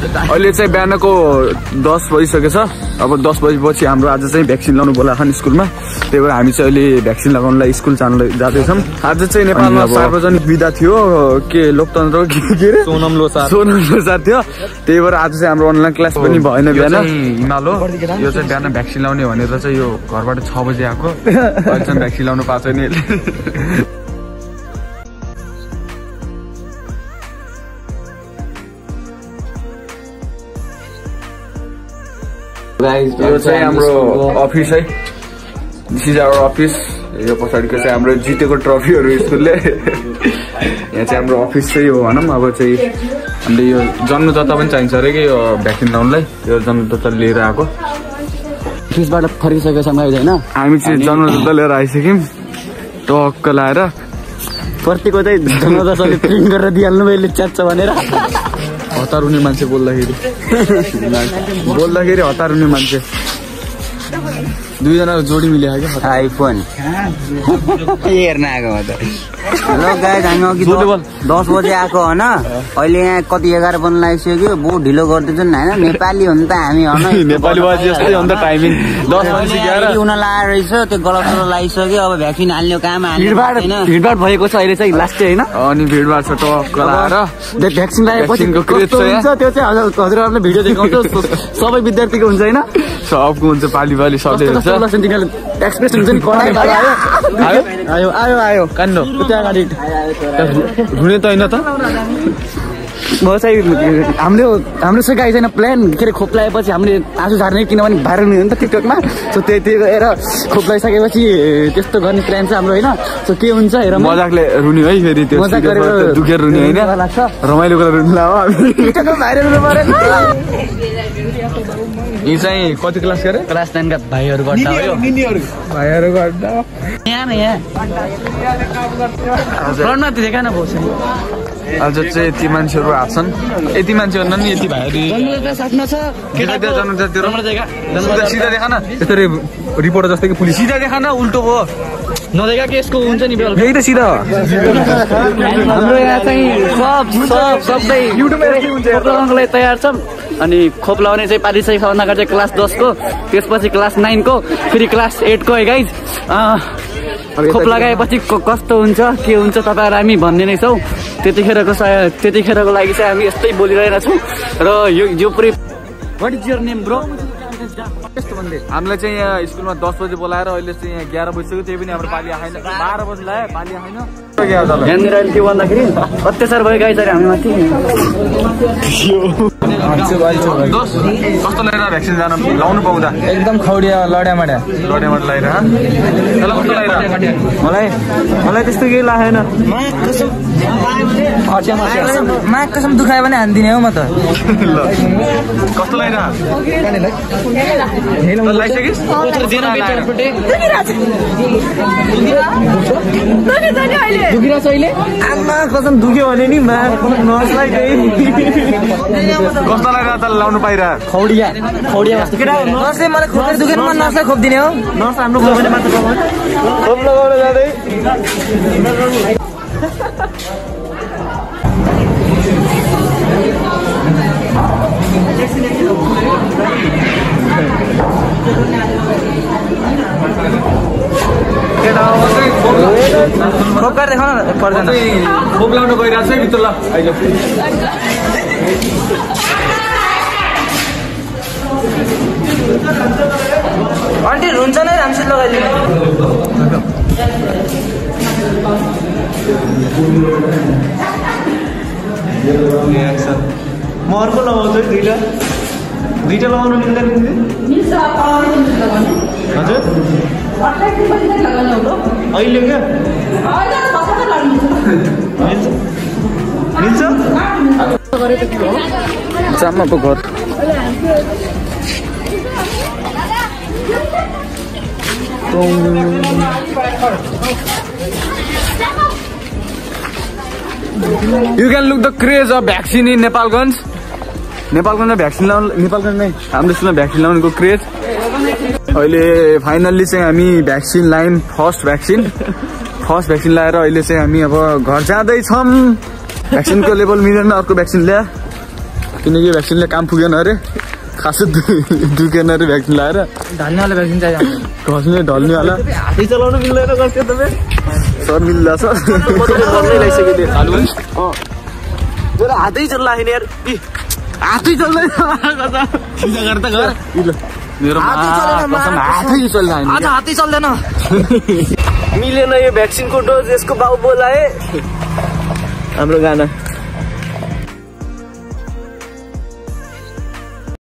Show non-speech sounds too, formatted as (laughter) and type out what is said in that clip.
अहिले चाहिँ बिहानको दस बजिसकेछ। अब दस बजीपछि हाम्रो आज चाहिँ भ्याक्सिन लाउनु बोलाएको नि स्कुलमा। त्यही भएर हामी चाहिँ अहिले भ्याक्सिन लगाउनलाई स्कुल जानु जाँदैछौँ। आज चाहिँ नेपालमा सार्वजनिक विदा थियो। के लोकतन्त्र के के अरे? सोनम लोसार सोनम लोसार थियो। त्यही भएर आज चाहिँ हाम्रो अनलाइन क्लास पनि भएन बिहान। हिमालो यो चाहिँ बिहान भ्याक्सिन लाउने भनेर चाहिँ यो घरबाट छ बजी आएको। भ्याक्सिन लाउनु पाएको छैन। यो चाहिँ हाम्रो अफिस है। दिस इज आवर अफिस यो पछाडिको चाहिँ हाम्रो जितेको ट्रफीहरू स्कुलले। यहाँ चाहिँ हाम्रो अफिस चाहिँ हो भनौँ। अब चाहिँ हामीले यो जन्म जता पनि चाहिन्छ अरे कि यो भ्याक्सिन लाउनुलाई? यो जन्म जता लिएर आएको। फर्किसकेको समय होइन हामी चाहिँ जन्म जता लिएर आइसक्यौँ। टक्क लाएर। प्रतिको चाहिँ जन्मदशले प्रिन्ट गरेर दिइहाल्नु मैले च्याच्छ भनेर। हतार हुने मान्छे बोल्दाखेरि। (laughs) बोल्दाखेरि हतार हुने मान्छे। दुईजनाको जोडी मिलेको क्या आइफोन। (laughs) हेर्न आएको म त। हेलो गाइज हामी अघि। दस बजे आएको होइन? अहिले यहाँ कति एघार बन्न लागिसक्यो बहुत ढिलो गरिदिन्छ नि होइन? नेपाली (laughs) (laughs) हो नि त हामी बाजी बजी उन लाएर रहेछ त्यो गलत सलत लगाइसक्यो अब भ्याक्सिन हाल्ने काम हाल्ने भिडभाड भएको छ अहिले चाहिँ लास्ट होइन? अनि भिडभाड छ टक्क लाएर भ्याक्सिन लगाएपछि त्यो चाहिँ हजुर हजुरहरूले भिडियो देखाउँछ। सबै विद्यार्थीको हुन्छ होइन? सबको हुन्छ पाली पाली कस्तो हुन्छ एक्सप्रेस नि आयो आयो आयो आयो कान्नु त्यहाँ अगाडि हुने त होइन त म चाहिँ हाम्रो हाम्रो चाहिँ गाई छैन प्लान के अरे खोप लगाएपछि हामीले आँसु झार्ने किनभने भाइरल हुने हो नि त टिकटकमा सो त्यही त्यही भएर खोप लगाइसकेपछि त्यस्तो गर्ने प्लान छ हाम्रो होइन। सो के हुन्छ हेर म। मजाकले रुने है फेरि त्यो मजाक गरेर दुखेर रुने होइन। रुन लाग्छ। रमाइलो गरेर हामी टिकटकमा भाइरल हुनु पऱ्यो यी चाहिँ कति क्लास गरे क्लास नाइनका भाइहरू गर्दा हो। भाइहरू गर्दा। यहाँ न यहाँ। फ्रन्टमा देखा न बोल्छ आज चाहिँ यति मान्छेहरू आएको छन्। यति मान्छे भन्दा नि यति भाइहरू। सिधा सिधा देखा न यसरी रिपोर्टर जस्तै कि पुलिस। सिधा देखा न उल्टो हो। नदेखा कि यसको हुन्छ नि यही त सिधा हो। हाम्रो यहाँ चाहिँ सब सब लागि तयार छौँ अनि खोप लगाउने चाहिँ पालिसकेको सबभन्दा अगाडि चाहिँ क्लास दसको। त्यसपछि क्लास नाइनको फेरि क्लास एटको है गाइज खोप लगाएपछि कस्तो हुन्छ के हुन्छ तपाईँहरू हामी भन्ने नै छौँ। त्यतिखेरको सा- त्यतिखेरको लागि चाहिँ हामी यस्तै बोलिरहेका छौँ र यो यो पुरै what is your name bro हामीलाई चाहिँ यहाँ स्कुलमा दस बजी बोलाएर अहिले चाहिँ यहाँ एघार बजिसक्यो त्यही पनि हाम्रो पाली आएन। बाह्र बजी लाग्यो पाली आएन। यहाँनिर अहिले के भन्दाखेरि अत्याचार भयो गाइज हामी माथि दोस्त कस्तो लागेर भ्याक्सिन जान? लाउनु पाउँदा? एकदम खौडिया लड्या माड्या। लडेमाट लगाएर तँलाई कस्तो लागेर मलाई मलाई त्यस्तो केही लागेन। मा कसम दुखायो भने हानिदिने हो म त। कस्तो लागेर तँ लगाइसकिस्। दुखिरहेछ अहिले। आमा कसम दुख्यो भने नि मा नर्सलाई केही कस्तो लागेर त लाउनु पाइरह? खौडिया खौडिया नर्सले मलाई खोपेर म नर्सलाई खोपिदिने हो। नर्स हाम्रो मात्र खोप। लगाउन जाँदै खोप। काटेर देखाउन न पर्दैन खोप लाउनु गइरहेको छ है भित्र ल अहिले। आन्टी हुन्छ नै राम्रोसित लगाइदिनु। म अर्को लगाउँछु है दुइटा दुइटा लगाउनु मिल्दैन दिदी हजुर। अहिले क्या? मिल्छ। चाम्माको घर। You can look the craze of vaccine in Nepalgunj नेपालगञ्जमा vaccine लाउनु नेपालगञ्ज नै हाम्रो स्कुलमा भ्याक्सिन लाउनुको क्रेज अहिले फाइनल्ली चाहिँ हामी भ्याक्सिन लायौँ फर्स्ट भ्याक्सिन फर्स्ट भ्याक्सिन लाएर अहिले चाहिँ हामी अब घर जाँदैछौँ भ्याक्सिनको लेभल मिलेन अर्को भ्याक्सिन ल्या किनकि यो भ्याक्सिनले काम पुगेन अरे खासै दु- दुखेन अरे भ्याक्सिन लगाएर ढल्नेवाला भ्याक्सिन चाहियो घस्ने ढल्नेवाला हातै चलाउनु मिल्दैन गर्थ्यो तपाईँ सर मिल्दा मेरो हातै चल्लाएन यार इ, हातै चल्दैन मेरो हातै चलेन, मा- कसम हातै चल्दैन हातै चल्दैन मिलेन यो भ्याक्सिनको डोज यसको बाउ बोलाए हाम्रो गाना।